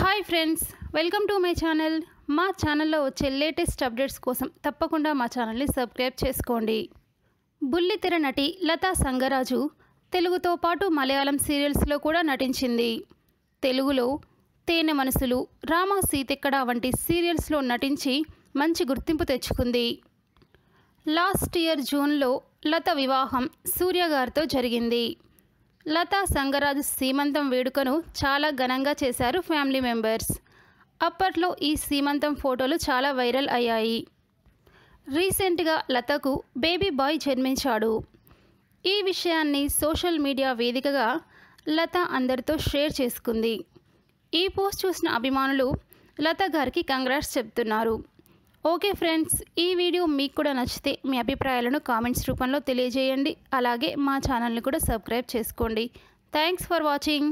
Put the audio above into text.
Hi friends welcome to my channel. మా ఛానల్లో వచ్చే లేటెస్ట్ అప్డేట్స్ కోసం తప్పకుండా మా ఛానల్ని సబ్స్క్రైబ్ చేసుకోండి. బుల్లితెర నటి లతా సంగరాజు తెలుగుతో పాటు మలయాళం సీరియల్స్లో కూడా నటించింది. తెలుగులో తేనె మనసులు రామ సీతెక్కడ వంటి సీరియల్స్లో నటించి మంచి గుర్తింపు తెచ్చుకుంది. లాస్ట్ ఇయర్ జూన్లో లత వివాహం సూర్య గారితో జరిగింది. లతా సంగరాజు సీమంతం వేడుకను చాలా ఘనంగా చేశారు ఫ్యామిలీ మెంబర్స్. అప్పట్లో ఈ సీమంతం ఫోటోలు చాలా వైరల్ అయ్యాయి. రీసెంట్గా లతకు బేబీ బాయ్ జన్మించాడు. ఈ విషయాన్ని సోషల్ మీడియా వేదికగా లత అందరితో షేర్ చేసుకుంది. ఈ పోస్ట్ చూసిన అభిమానులు లత గారికి కంగ్రాట్స్ చెప్తున్నారు. ఓకే ఫ్రెండ్స్ ఈ వీడియో మీకు కూడా నచ్చితే మీ అభిప్రాయాలను కామెంట్స్ రూపంలో తెలియజేయండి. అలాగే మా ఛానల్ని కూడా సబ్స్క్రైబ్ చేసుకోండి. Thanks for watching.